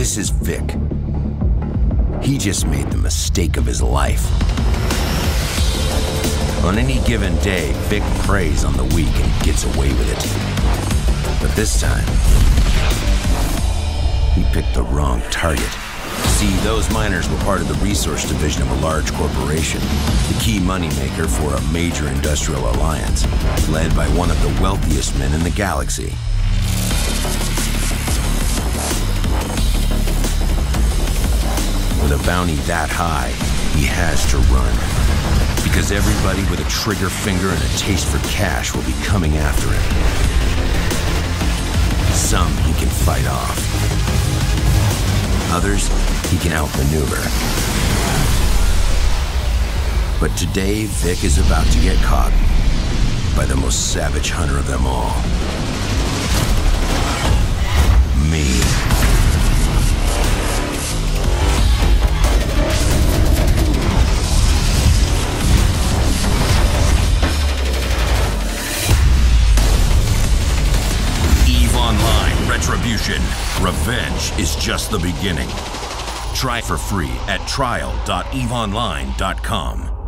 This is Vic. He just made the mistake of his life. On any given day, Vic preys on the weak and gets away with it. But this time, he picked the wrong target. See, those miners were part of the resource division of a large corporation, the key moneymaker for a major industrial alliance, led by one of the wealthiest men in the galaxy. With a bounty that high, he has to run. Because everybody with a trigger finger and a taste for cash will be coming after him. Some he can fight off. Others he can outmaneuver. But today, Vic is about to get caught by the most savage hunter of them all. Retribution. Revenge is just the beginning. Try for free at trial.eveonline.com.